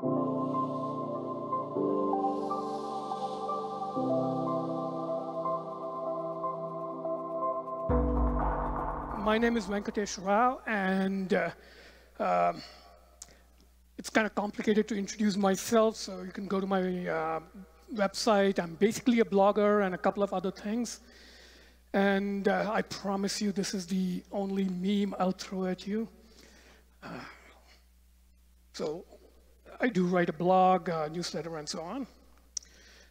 My name is Venkatesh Rao, and uh, uh, it's kind of complicated to introduce myself, so you can go to my uh, website. I'm basically a blogger and a couple of other things. And uh, I promise you, this is the only meme I'll throw at you. Uh, so I do write a blog, a newsletter, and so on.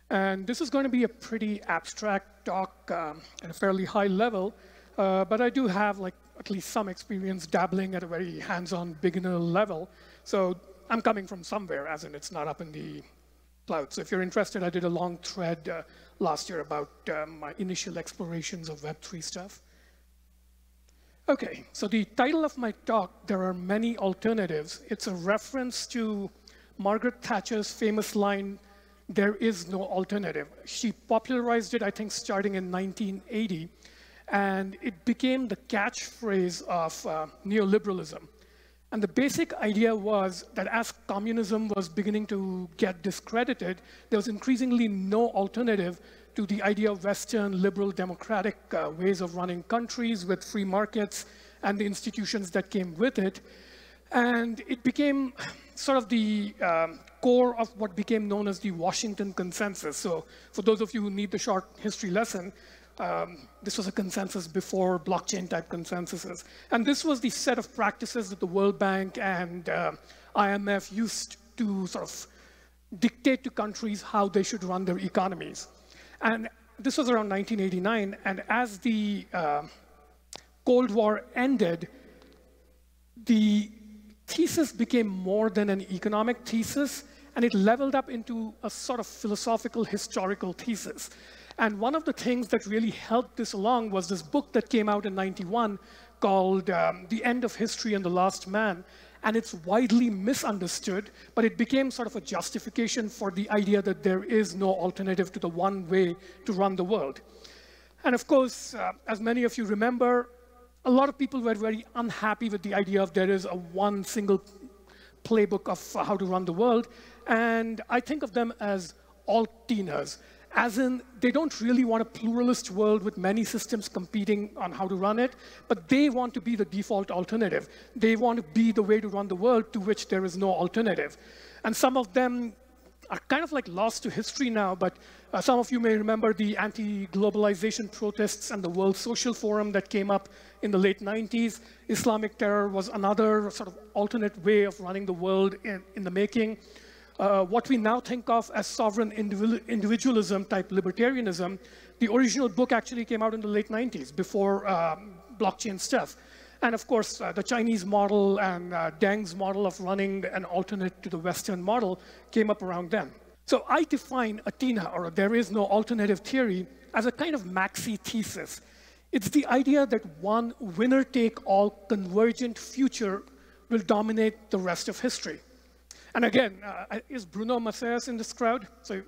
And this is going to be a pretty abstract talk um, at a fairly high level, uh, but I do have like at least some experience dabbling at a very hands-on beginner level. So I'm coming from somewhere, as in it's not up in the cloud. So if you're interested, I did a long thread uh, last year about uh, my initial explorations of Web3 stuff. Okay, so the title of my talk, There Are Many Alternatives, it's a reference to Margaret Thatcher's famous line, there is no alternative. She popularized it, I think, starting in 1980, and it became the catchphrase of uh, neoliberalism. And the basic idea was that as communism was beginning to get discredited, there was increasingly no alternative to the idea of Western liberal democratic uh, ways of running countries with free markets and the institutions that came with it. And it became sort of the um, core of what became known as the Washington Consensus. So for those of you who need the short history lesson, um, this was a consensus before blockchain type consensuses. And this was the set of practices that the World Bank and uh, IMF used to sort of dictate to countries how they should run their economies. And this was around 1989. And as the uh, Cold War ended, the thesis became more than an economic thesis, and it leveled up into a sort of philosophical historical thesis. And one of the things that really helped this along was this book that came out in 91 called um, The End of History and the Last Man. And it's widely misunderstood, but it became sort of a justification for the idea that there is no alternative to the one way to run the world. And of course, uh, as many of you remember, a lot of people were very unhappy with the idea of there is a one single playbook of how to run the world. And I think of them as alt-tinas as in they don't really want a pluralist world with many systems competing on how to run it, but they want to be the default alternative. They want to be the way to run the world to which there is no alternative. And some of them are kind of like lost to history now, but uh, some of you may remember the anti-globalization protests and the World Social Forum that came up in the late 90s. Islamic terror was another sort of alternate way of running the world in, in the making uh, what we now think of as sovereign individualism type libertarianism, the original book actually came out in the late 90s, before um, blockchain stuff. And of course, uh, the Chinese model and uh, Deng's model of running an alternate to the Western model came up around then. So I define a TINA, or there is no alternative theory, as a kind of maxi thesis. It's the idea that one winner-take-all convergent future will dominate the rest of history. And again, uh, is Bruno Maçães in this crowd? So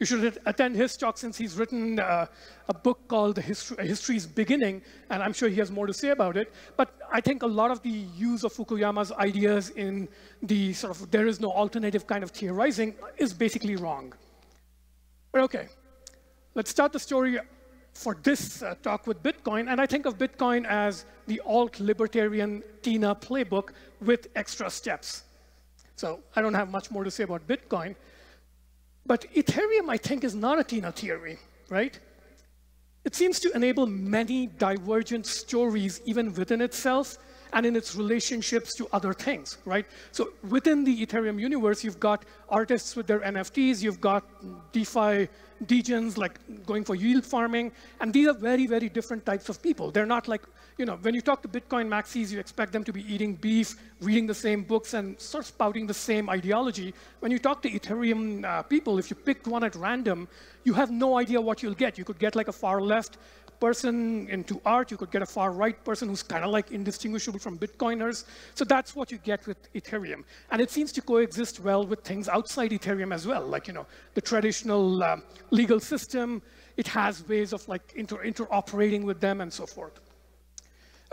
you should attend his talk since he's written uh, a book called History, History's Beginning, and I'm sure he has more to say about it. But I think a lot of the use of Fukuyama's ideas in the sort of there is no alternative kind of theorizing is basically wrong. But okay, let's start the story for this uh, talk with Bitcoin, and I think of Bitcoin as the alt-libertarian TINA playbook with extra steps. So I don't have much more to say about Bitcoin. But Ethereum, I think, is not a TINA theory, right? It seems to enable many divergent stories even within itself and in its relationships to other things, right? So within the Ethereum universe, you've got artists with their NFTs, you've got DeFi degens like going for yield farming, and these are very, very different types of people. They're not like you know, when you talk to Bitcoin maxis, you expect them to be eating beef, reading the same books, and sort of spouting the same ideology. When you talk to Ethereum uh, people, if you pick one at random, you have no idea what you'll get. You could get like a far left person into art. You could get a far right person who's kind of like indistinguishable from Bitcoiners. So that's what you get with Ethereum. And it seems to coexist well with things outside Ethereum as well, like, you know, the traditional uh, legal system. It has ways of like inter interoperating with them and so forth.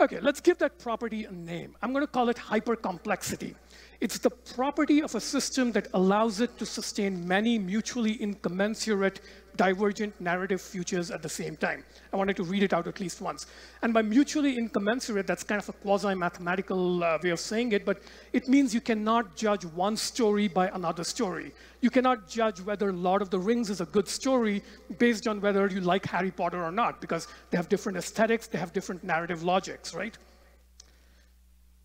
Okay, let's give that property a name. I'm going to call it hypercomplexity. It's the property of a system that allows it to sustain many mutually incommensurate divergent narrative futures at the same time. I wanted to read it out at least once. And by mutually incommensurate, that's kind of a quasi-mathematical uh, way of saying it, but it means you cannot judge one story by another story. You cannot judge whether Lord of the Rings is a good story based on whether you like Harry Potter or not, because they have different aesthetics, they have different narrative logics, right?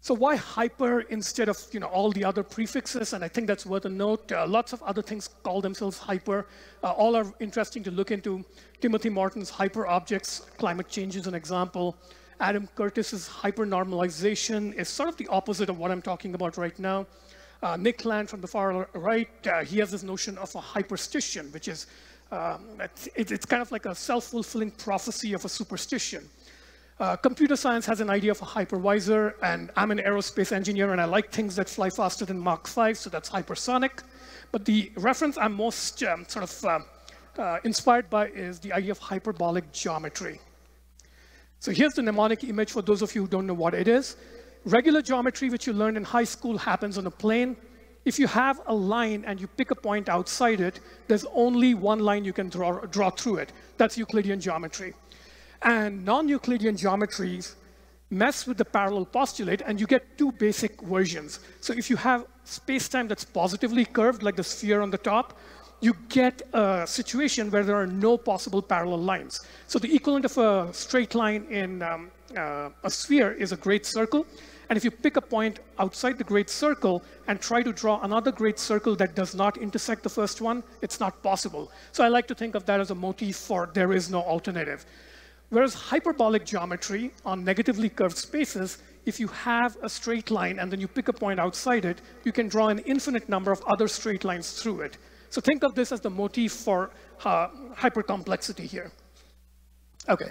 So why hyper instead of you know, all the other prefixes? And I think that's worth a note. Uh, lots of other things call themselves hyper. Uh, all are interesting to look into. Timothy Morton's hyper objects, climate change is an example. Adam Curtis's hypernormalization is sort of the opposite of what I'm talking about right now. Uh, Nick Land from the far right, uh, he has this notion of a hyperstition, which is, um, it's, it's kind of like a self-fulfilling prophecy of a superstition. Uh, computer science has an idea of a hypervisor, and I'm an aerospace engineer, and I like things that fly faster than Mach 5, so that's hypersonic. But the reference I'm most um, sort of uh, uh, inspired by is the idea of hyperbolic geometry. So here's the mnemonic image for those of you who don't know what it is. Regular geometry, which you learned in high school, happens on a plane. If you have a line and you pick a point outside it, there's only one line you can draw, draw through it. That's Euclidean geometry. And non-Euclidean geometries mess with the parallel postulate, and you get two basic versions. So if you have space-time that's positively curved, like the sphere on the top, you get a situation where there are no possible parallel lines. So the equivalent of a straight line in um, uh, a sphere is a great circle. And if you pick a point outside the great circle and try to draw another great circle that does not intersect the first one, it's not possible. So I like to think of that as a motif for there is no alternative. Whereas hyperbolic geometry on negatively curved spaces, if you have a straight line and then you pick a point outside it, you can draw an infinite number of other straight lines through it. So think of this as the motif for uh, hypercomplexity here. Okay,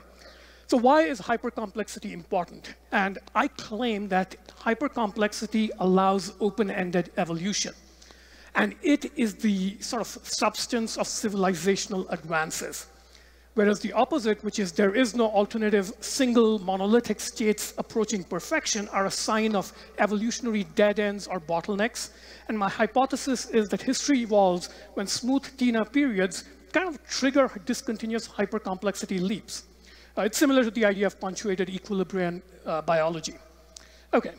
so why is hypercomplexity important? And I claim that hypercomplexity allows open-ended evolution. And it is the sort of substance of civilizational advances. Whereas the opposite, which is there is no alternative single monolithic states approaching perfection, are a sign of evolutionary dead ends or bottlenecks. And my hypothesis is that history evolves when smooth Tina periods kind of trigger discontinuous hypercomplexity leaps. Uh, it's similar to the idea of punctuated equilibrium uh, biology. Okay,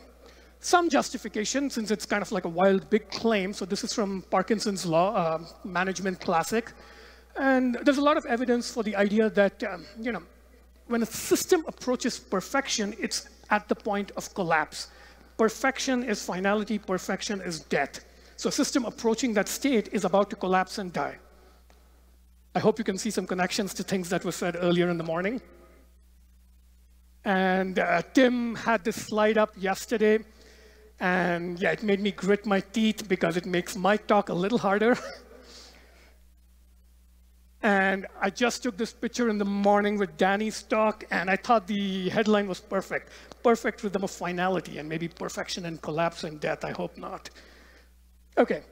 some justification, since it's kind of like a wild, big claim. So this is from Parkinson's Law, uh, Management Classic. And there's a lot of evidence for the idea that, um, you know, when a system approaches perfection, it's at the point of collapse. Perfection is finality, perfection is death. So a system approaching that state is about to collapse and die. I hope you can see some connections to things that were said earlier in the morning. And uh, Tim had this slide up yesterday, and yeah, it made me grit my teeth because it makes my talk a little harder. And I just took this picture in the morning with Danny's talk, and I thought the headline was perfect. Perfect rhythm of finality, and maybe perfection and collapse and death. I hope not. Okay,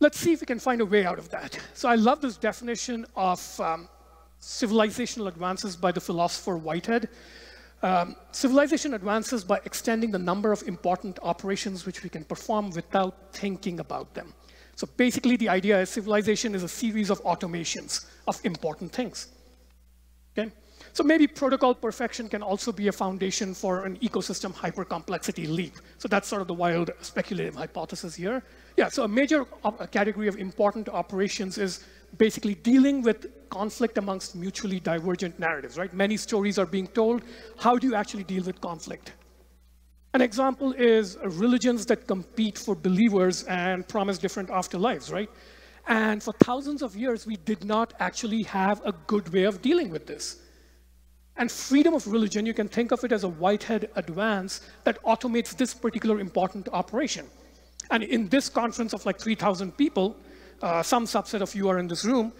let's see if we can find a way out of that. So I love this definition of um, civilizational advances by the philosopher Whitehead. Um, civilization advances by extending the number of important operations which we can perform without thinking about them. So basically, the idea is civilization is a series of automations of important things. Okay? So maybe protocol perfection can also be a foundation for an ecosystem hypercomplexity leap. So that's sort of the wild speculative hypothesis here. Yeah, so a major category of important operations is basically dealing with conflict amongst mutually divergent narratives, right? Many stories are being told. How do you actually deal with conflict? An example is religions that compete for believers and promise different afterlives, right? And for thousands of years, we did not actually have a good way of dealing with this. And freedom of religion, you can think of it as a Whitehead advance that automates this particular important operation. And in this conference of like 3,000 people, uh, some subset of you are in this room,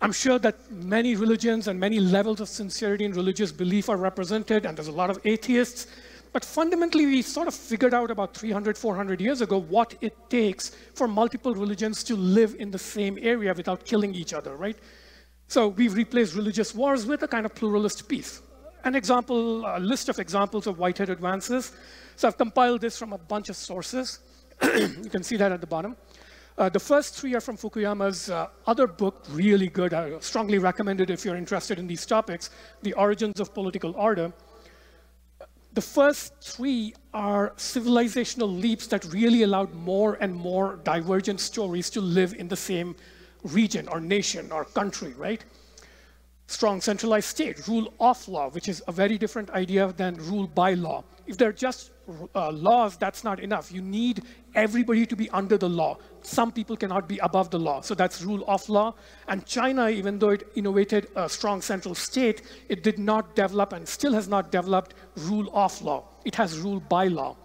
I'm sure that many religions and many levels of sincerity in religious belief are represented, and there's a lot of atheists, but fundamentally, we sort of figured out about 300, 400 years ago what it takes for multiple religions to live in the same area without killing each other, right? So we've replaced religious wars with a kind of pluralist peace. an example, a list of examples of Whitehead advances. So I've compiled this from a bunch of sources. you can see that at the bottom. Uh, the first three are from Fukuyama's uh, other book, really good. I strongly recommend it if you're interested in these topics, The Origins of Political Order. The first three are civilizational leaps that really allowed more and more divergent stories to live in the same region or nation or country, right? Strong centralized state, rule of law, which is a very different idea than rule by law. If they're just uh, laws, that's not enough. You need everybody to be under the law. Some people cannot be above the law. So that's rule of law. And China, even though it innovated a strong central state, it did not develop and still has not developed rule of law. It has rule by law.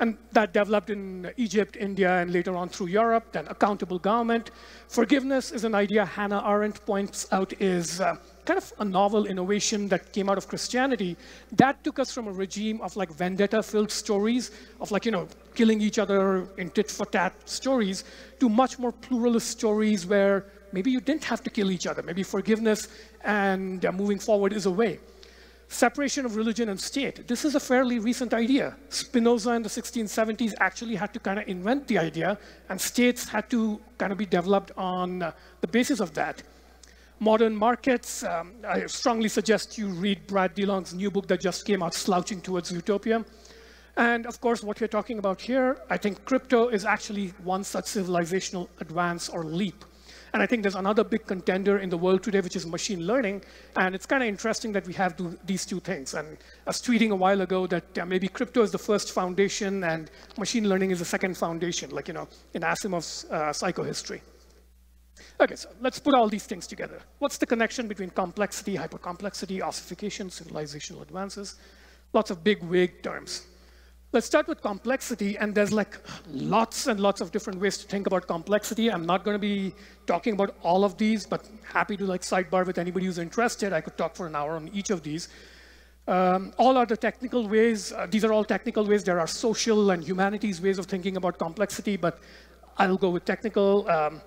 And that developed in Egypt, India, and later on through Europe, then accountable government. Forgiveness is an idea Hannah Arendt points out is uh, kind of a novel innovation that came out of Christianity. That took us from a regime of like vendetta-filled stories, of like, you know, killing each other in tit-for-tat stories, to much more pluralist stories where maybe you didn't have to kill each other. Maybe forgiveness and uh, moving forward is a way. Separation of religion and state. This is a fairly recent idea. Spinoza in the 1670s actually had to kind of invent the idea, and states had to kind of be developed on uh, the basis of that. Modern markets, um, I strongly suggest you read Brad DeLong's new book that just came out, Slouching Towards Utopia. And of course, what we're talking about here, I think crypto is actually one such civilizational advance or leap. And I think there's another big contender in the world today, which is machine learning. And it's kind of interesting that we have do, these two things. And I was tweeting a while ago that uh, maybe crypto is the first foundation and machine learning is the second foundation, like, you know, in Asimov's uh, psychohistory. Okay, so let's put all these things together. What's the connection between complexity, hypercomplexity, ossification, civilizational advances? Lots of big, vague terms. Let's start with complexity, and there's like lots and lots of different ways to think about complexity. I'm not going to be talking about all of these, but happy to like sidebar with anybody who's interested. I could talk for an hour on each of these. Um, all are the technical ways. Uh, these are all technical ways. There are social and humanities ways of thinking about complexity, but I'll go with technical. Um,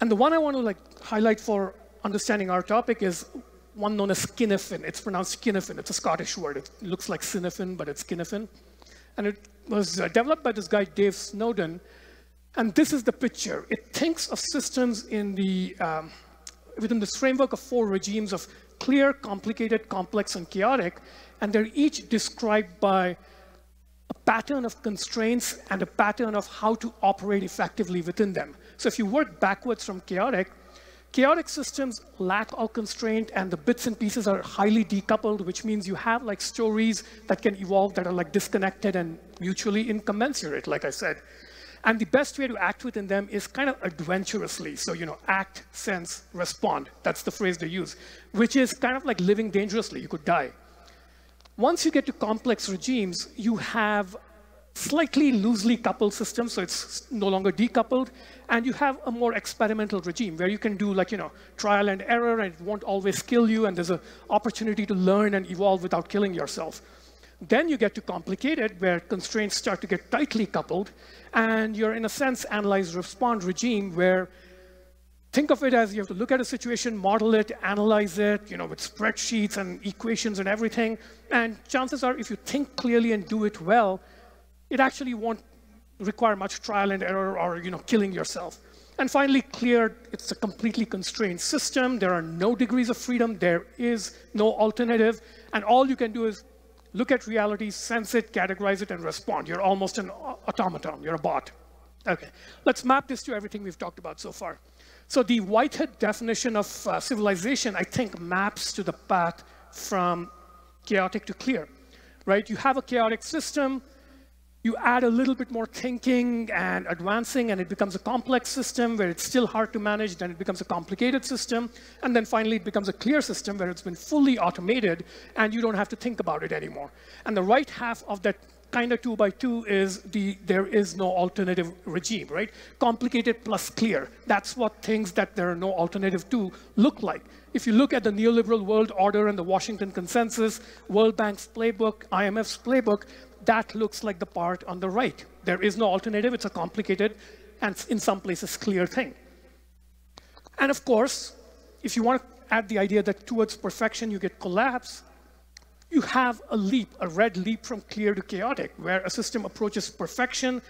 and the one I want to like highlight for understanding our topic is one known as Cynefin. It's pronounced Cynefin. It's a Scottish word. It looks like Cynefin, but it's Cynefin. And it was uh, developed by this guy, Dave Snowden. And this is the picture. It thinks of systems in the, um, within this framework of four regimes of clear, complicated, complex, and chaotic. And they're each described by a pattern of constraints and a pattern of how to operate effectively within them. So if you work backwards from chaotic, Chaotic systems lack all constraint and the bits and pieces are highly decoupled, which means you have like stories that can evolve that are like disconnected and mutually incommensurate, like I said. And the best way to act within them is kind of adventurously. So, you know, act, sense, respond. That's the phrase they use, which is kind of like living dangerously. You could die. Once you get to complex regimes, you have slightly loosely coupled system, so it's no longer decoupled, and you have a more experimental regime where you can do like, you know, trial and error, and it won't always kill you, and there's an opportunity to learn and evolve without killing yourself. Then you get to complicated, where constraints start to get tightly coupled, and you're, in a sense, analyze respond regime where think of it as you have to look at a situation, model it, analyze it, you know, with spreadsheets and equations and everything. And chances are, if you think clearly and do it well, it actually won't require much trial and error or you know, killing yourself. And finally, clear, it's a completely constrained system. There are no degrees of freedom. There is no alternative. And all you can do is look at reality, sense it, categorize it, and respond. You're almost an automaton. You're a bot. OK, let's map this to everything we've talked about so far. So the Whitehead definition of uh, civilization, I think, maps to the path from chaotic to clear. Right? You have a chaotic system you add a little bit more thinking and advancing, and it becomes a complex system where it's still hard to manage, then it becomes a complicated system, and then finally it becomes a clear system where it's been fully automated, and you don't have to think about it anymore. And the right half of that kind of two by two is the there is no alternative regime, right? Complicated plus clear. That's what things that there are no alternative to look like. If you look at the neoliberal world order and the Washington Consensus, World Bank's playbook, IMF's playbook, that looks like the part on the right. There is no alternative. It's a complicated and in some places clear thing. And of course, if you want to add the idea that towards perfection you get collapse, you have a leap, a red leap from clear to chaotic, where a system approaches perfection,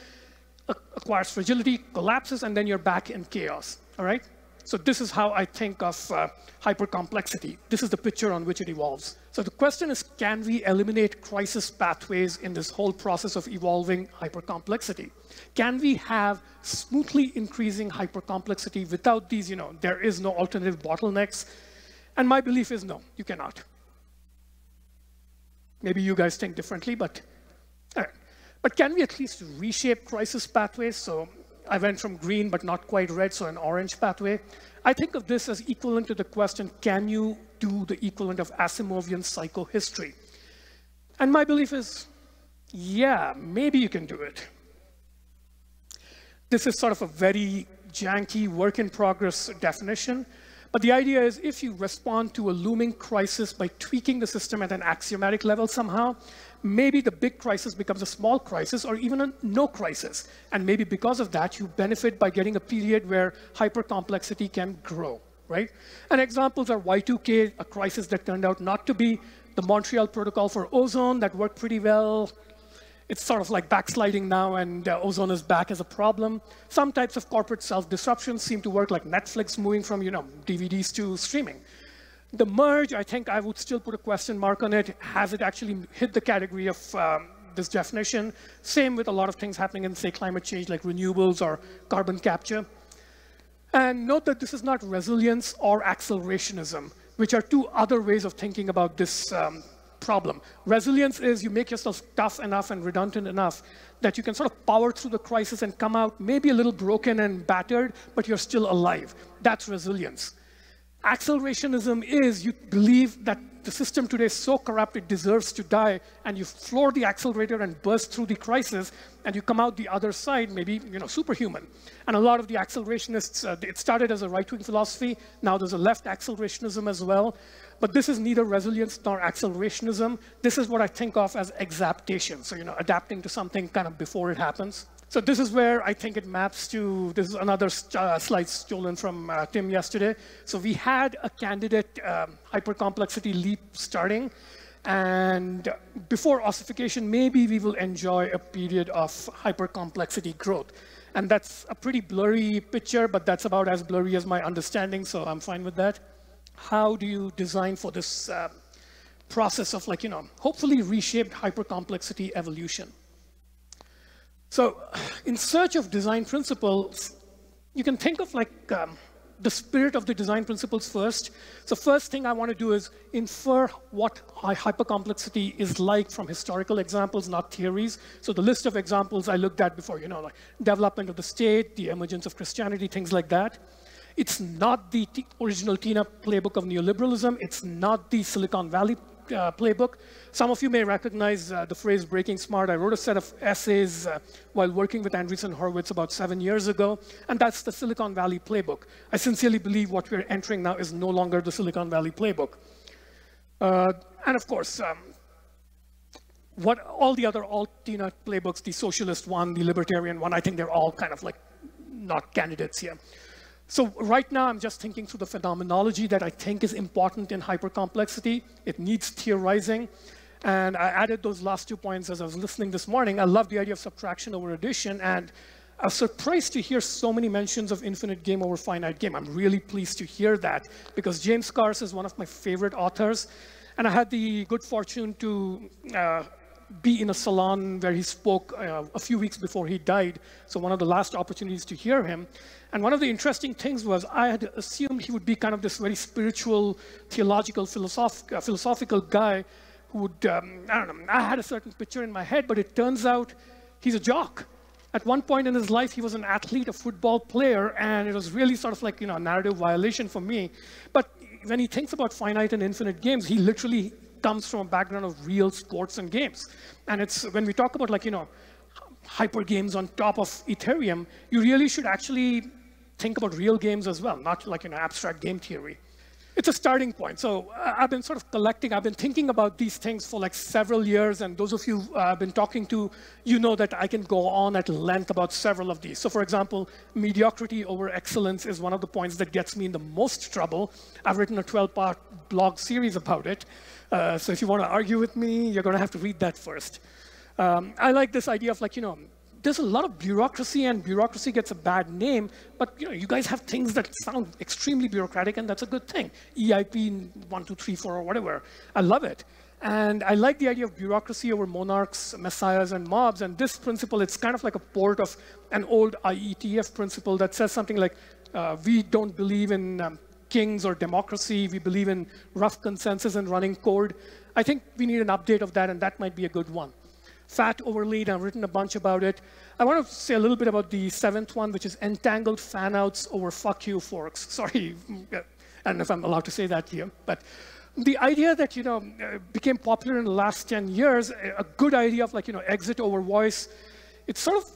acquires fragility, collapses, and then you're back in chaos, all right? So this is how I think of uh, hypercomplexity. This is the picture on which it evolves. So the question is, can we eliminate crisis pathways in this whole process of evolving hypercomplexity? Can we have smoothly increasing hypercomplexity without these, you know, there is no alternative bottlenecks? And my belief is no, you cannot. Maybe you guys think differently, but all right. But can we at least reshape crisis pathways? So I went from green, but not quite red, so an orange pathway. I think of this as equivalent to the question, can you do the equivalent of Asimovian psychohistory? And my belief is, yeah, maybe you can do it. This is sort of a very janky work in progress definition, but the idea is if you respond to a looming crisis by tweaking the system at an axiomatic level somehow, maybe the big crisis becomes a small crisis or even a no crisis. And maybe because of that, you benefit by getting a period where hypercomplexity can grow, right? And examples are Y2K, a crisis that turned out not to be, the Montreal Protocol for ozone that worked pretty well, it's sort of like backsliding now and uh, ozone is back as a problem. Some types of corporate self-disruption seem to work like Netflix moving from you know, DVDs to streaming. The merge, I think I would still put a question mark on it. Has it actually hit the category of um, this definition? Same with a lot of things happening in, say, climate change, like renewables or carbon capture. And note that this is not resilience or accelerationism, which are two other ways of thinking about this um, problem. Resilience is you make yourself tough enough and redundant enough that you can sort of power through the crisis and come out maybe a little broken and battered, but you're still alive. That's resilience. Accelerationism is you believe that the system today is so corrupt it deserves to die, and you floor the accelerator and burst through the crisis, and you come out the other side, maybe you know, superhuman. And a lot of the accelerationists, uh, it started as a right-wing philosophy, now there's a left accelerationism as well. But this is neither resilience nor accelerationism. This is what I think of as exaptation. So, you know, adapting to something kind of before it happens. So this is where I think it maps to, this is another uh, slide stolen from uh, Tim yesterday. So we had a candidate um, hypercomplexity leap starting. And before ossification, maybe we will enjoy a period of hypercomplexity growth. And that's a pretty blurry picture, but that's about as blurry as my understanding, so I'm fine with that how do you design for this uh, process of like, you know, hopefully reshaped hypercomplexity evolution? So in search of design principles, you can think of like um, the spirit of the design principles first. So first thing I want to do is infer what hypercomplexity is like from historical examples, not theories. So the list of examples I looked at before, you know, like development of the state, the emergence of Christianity, things like that. It's not the original TINA playbook of neoliberalism. It's not the Silicon Valley uh, playbook. Some of you may recognize uh, the phrase breaking smart. I wrote a set of essays uh, while working with Andreessen Horowitz about seven years ago, and that's the Silicon Valley playbook. I sincerely believe what we're entering now is no longer the Silicon Valley playbook. Uh, and of course, um, what all the other alt-TINA playbooks, the socialist one, the libertarian one, I think they're all kind of like not candidates here. So right now, I'm just thinking through the phenomenology that I think is important in hypercomplexity. It needs theorizing. And I added those last two points as I was listening this morning. I love the idea of subtraction over addition. And I was surprised to hear so many mentions of infinite game over finite game. I'm really pleased to hear that because James Carse is one of my favorite authors. And I had the good fortune to uh, be in a salon where he spoke uh, a few weeks before he died. So one of the last opportunities to hear him. And one of the interesting things was I had assumed he would be kind of this very spiritual, theological, philosoph uh, philosophical guy who would, um, I don't know, I had a certain picture in my head, but it turns out he's a jock. At one point in his life, he was an athlete, a football player, and it was really sort of like, you know, a narrative violation for me. But when he thinks about finite and infinite games, he literally comes from a background of real sports and games. And it's when we talk about like, you know, hyper games on top of Ethereum, you really should actually think about real games as well, not like an abstract game theory. It's a starting point. So uh, I've been sort of collecting, I've been thinking about these things for like several years, and those of you uh, I've been talking to, you know that I can go on at length about several of these. So for example, mediocrity over excellence is one of the points that gets me in the most trouble. I've written a 12-part blog series about it. Uh, so if you want to argue with me, you're going to have to read that first. Um, I like this idea of like, you know, there's a lot of bureaucracy and bureaucracy gets a bad name, but you know, you guys have things that sound extremely bureaucratic and that's a good thing. EIP 1, 2, 3, 4 or whatever. I love it. And I like the idea of bureaucracy over monarchs, messiahs, and mobs. And this principle, it's kind of like a port of an old IETF principle that says something like, uh, we don't believe in um, kings or democracy. We believe in rough consensus and running code. I think we need an update of that, and that might be a good one. Fat overlaid, I've written a bunch about it. I want to say a little bit about the seventh one, which is entangled fanouts over fuck you forks. Sorry, I don't know if I'm allowed to say that here, but the idea that you know uh, became popular in the last 10 years, a good idea of like you know exit over voice, it's sort of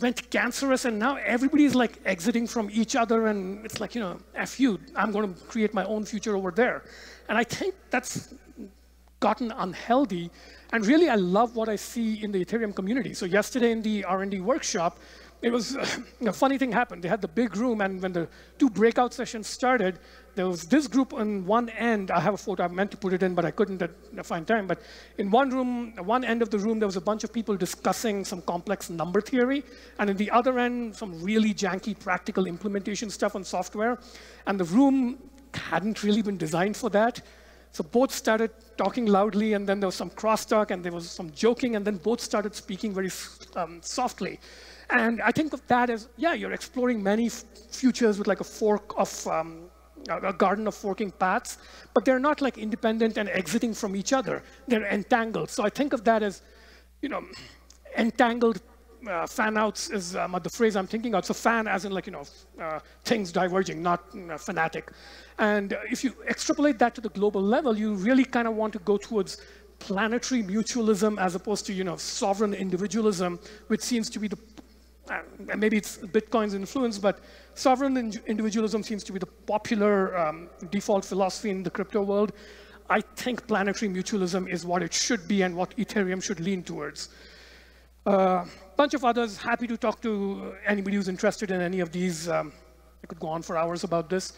went cancerous and now everybody's like exiting from each other and it's like you know f you, I'm going to create my own future over there, and I think that's gotten unhealthy. And really, I love what I see in the Ethereum community. So yesterday in the R&D workshop, it was a funny thing happened. They had the big room, and when the two breakout sessions started, there was this group on one end. I have a photo. I meant to put it in, but I couldn't find time. But in one room, one end of the room, there was a bunch of people discussing some complex number theory, and in the other end, some really janky practical implementation stuff on software. And the room hadn't really been designed for that. So both started talking loudly, and then there was some crosstalk, and there was some joking, and then both started speaking very um, softly. And I think of that as, yeah, you're exploring many futures with like a fork of, um, a garden of forking paths, but they're not like independent and exiting from each other. They're entangled. So I think of that as, you know, entangled uh, fan outs is um, the phrase I'm thinking of. So fan as in like, you know, uh, things diverging, not uh, fanatic. And if you extrapolate that to the global level, you really kind of want to go towards planetary mutualism as opposed to, you know, sovereign individualism, which seems to be the uh, maybe it's Bitcoin's influence, but sovereign individualism seems to be the popular um, default philosophy in the crypto world. I think planetary mutualism is what it should be and what Ethereum should lean towards. A uh, bunch of others, happy to talk to anybody who's interested in any of these. Um, I could go on for hours about this.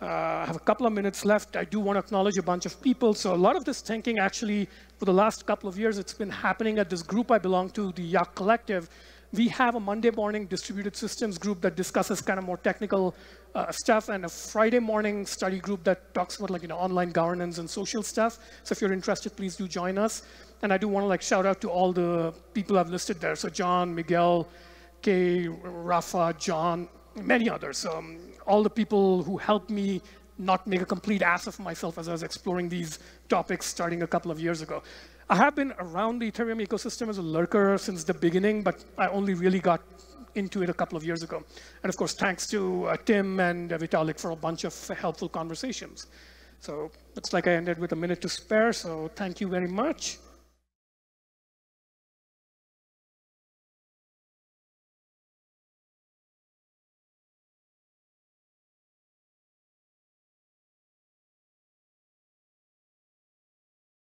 Uh, I have a couple of minutes left. I do want to acknowledge a bunch of people. So a lot of this thinking actually, for the last couple of years, it's been happening at this group I belong to, the Yak Collective, we have a Monday morning distributed systems group that discusses kind of more technical uh, stuff and a Friday morning study group that talks about like, you know, online governance and social stuff. So if you're interested, please do join us. And I do want to like shout out to all the people I've listed there. So John, Miguel, Kay, Rafa, John, many others. Um, all the people who helped me not make a complete ass of myself as I was exploring these topics starting a couple of years ago. I have been around the Ethereum ecosystem as a lurker since the beginning, but I only really got into it a couple of years ago. And of course, thanks to uh, Tim and uh, Vitalik for a bunch of helpful conversations. So looks like I ended with a minute to spare, so thank you very much.